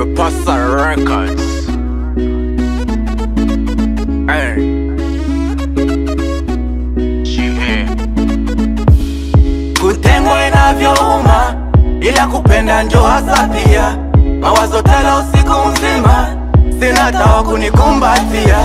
Repassa Records. Hey. Kutengwa inavyouma, ila kupenda njo hasa pia. Mawazo tala usiku mzima, sina tawa kunikumbatia.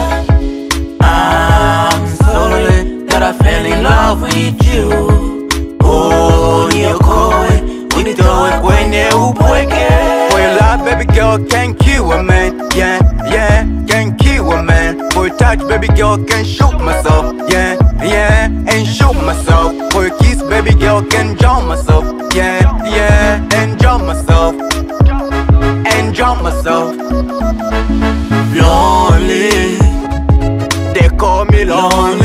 Can kill a man. Yeah, yeah, can kill a man. For your touch, baby girl, can shoot myself. Yeah, yeah, and shoot myself. For your kiss, baby girl, can jump myself. Yeah, yeah, and jump myself. And jump myself. Lonely, They call me lonely,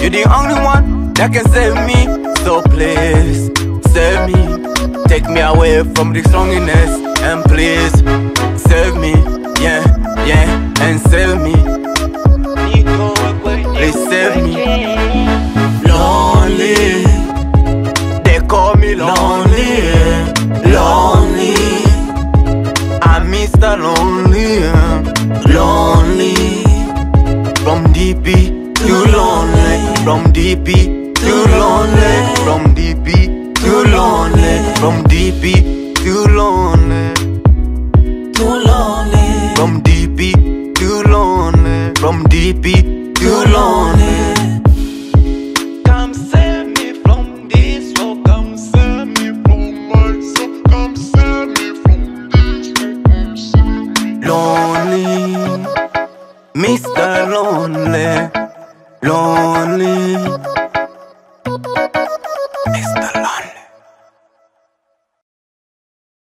You're the only one that can save me. So please, save me. Take me away from this loneliness. And please, save me. Yeah, yeah, and save me. Please save me. Lonely, They call me lonely. lonely, I'm Mr. Lonely. From DP Too lonely. From DP Too lonely. From DP Too lonely. Too lonely, From DP Too lonely. From DP too lonely. Come save me from this. Oh, come save me from myself. Come save me from this. Oh, come save me. Lonely, Mr. Lonely, Lonely.